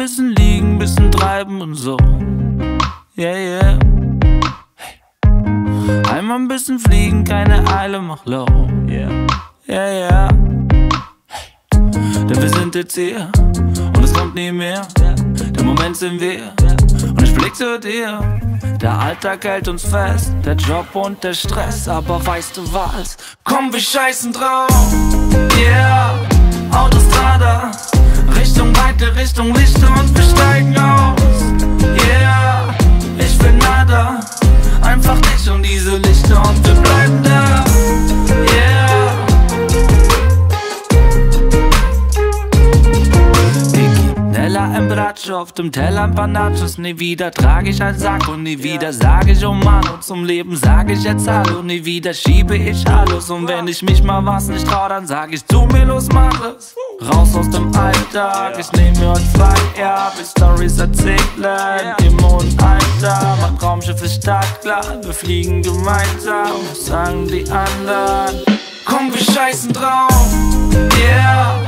bisschen liegen, bisschen treiben und so. Yeah, yeah. Einmal ein bisschen fliegen, keine Eile, mach low. Yeah, yeah, yeah. Denn wir sind jetzt hier und es kommt nie mehr. Der Moment sind wir und ich blick zu dir. Der Alltag hält uns fest, der Job und der Stress. Aber weißt du was? Komm, wir scheißen drauf. Yeah, Autostrada. Richtung Weite, Richtung Lichter Bratsche, auf dem Teller ein paar Nachos. Nie wieder trage ich ein Sack und nie wieder sage ich oh Mann. Und zum Leben sage ich jetzt Hallo, nie wieder schiebe ich Hallos. Und wenn ich mich mal was nicht trau, dann sag ich tu mir los, mach es. Raus aus dem Alltag, ich nehme mir heute frei, ja, will Stories erzählen, im Mondalter. Mein Raumschiff ist startklar, wir fliegen gemeinsam, was sagen die anderen? Komm, wir scheißen drauf, yeah,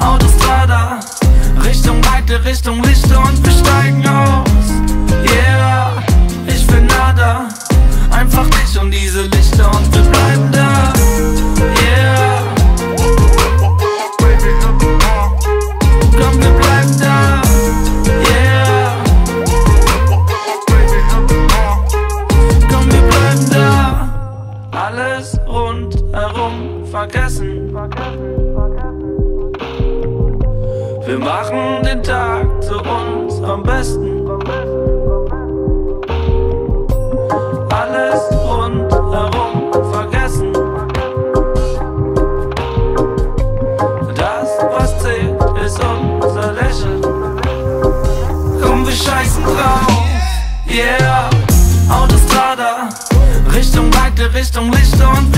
Autostrada. Richtung Weite, Richtung vergessen. Wir machen den Tag zu uns am besten. Alles rundherum vergessen. Das, was zählt, ist unser Lächeln. Komm, wir scheißen drauf. Yeah, Autostrada. Richtung Weite, Richtung Lichter und